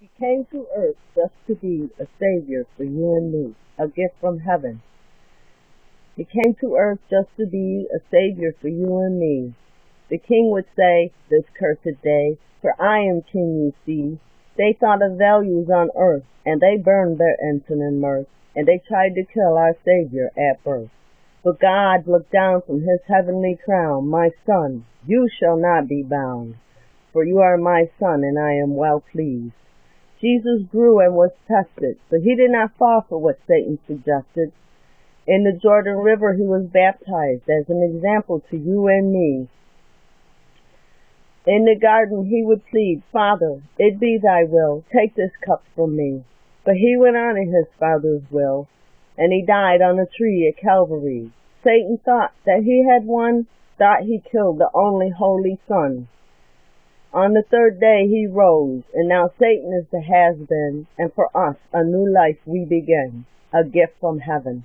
He came to earth just to be a savior for you and me, a gift from heaven. He came to earth just to be a savior for you and me. The king would say, this cursed day, for I am king, you see. They thought of values on earth, and they burned their ensign in mirth, and they tried to kill our Savior at birth. But God looked down from his heavenly crown, My son, you shall not be bound, for you are my son, and I am well pleased. Jesus grew and was tested, but he did not fall for what Satan suggested. In the Jordan River he was baptized as an example to you and me. In the garden he would plead, Father, it be thy will, take this cup from me. But he went on in his Father's will, and he died on a tree at Calvary. Satan thought that he had won, thought he killed the only holy Son. On the third day he rose, and now Satan is the has-been, and for us a new life we begin, a gift from heaven.